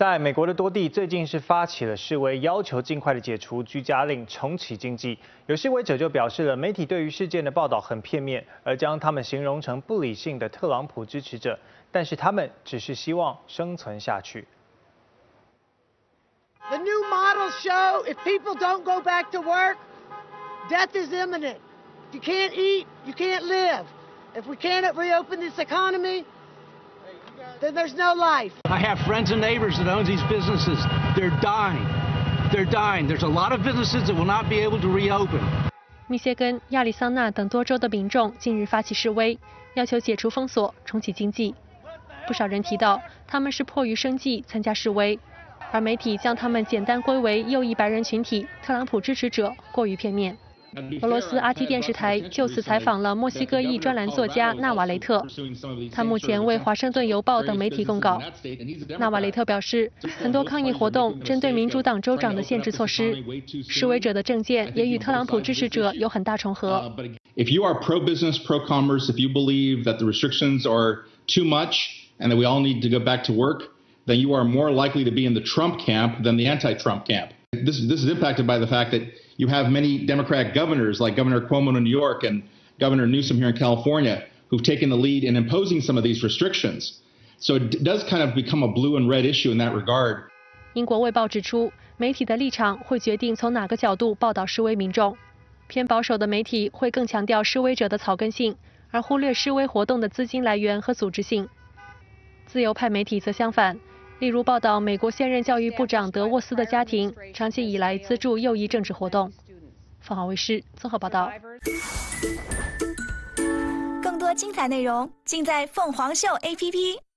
在美国的多地，最近是发起了示威，要求尽快的解除居家令，重启经济。有示威者就表示了，媒体对于事件的报道很片面，而将他们形容成不理性的特朗普支持者。但是他们只是希望生存下去。The new models show if people don't go back to work, death is imminent. You can't eat, you can't live. If we can't reopen this economy. Then there's no life. I have friends and neighbors that own these businesses. They're dying. They're dying. There's a lot of businesses that will not be able to reopen. 密歇根、亚利桑那等多州的民众近日发起示威，要求解除封锁、重启经济。不少人提到，他们是迫于生计参加示威，而媒体将他们简单归为右翼白人群体、特朗普支持者，过于片面。俄罗斯 RT 电视台就此采访了墨西哥裔专栏作家纳瓦雷特，他目前为《华盛顿邮报》等媒体供稿。纳瓦雷特表示，很多抗议活动针对民主党州长的限制措施，示威者的政见也与特朗普支持者有很大重合。If you are pro-business, pro-commerce, if you believe that the restrictions are too much and that we all need to go back to work, then you are more likely to be in the Trump camp than the anti-Trump camp. This this is impacted by the fact that you have many Democrat governors like Governor Cuomo in New York and Governor Newsom here in California who've taken the lead in imposing some of these restrictions. So it does kind of become a blue and red issue in that regard. 英国卫报指出，媒体的立场会决定从哪个角度报道示威民众。偏保守的媒体会更强调示威者的草根性，而忽略示威活动的资金来源和组织性。自由派媒体则相反。 例如报道，美国现任教育部长德沃斯的家庭长期以来资助右翼政治活动。凤凰卫视综合报道。更多精彩内容尽在凤凰秀 APP。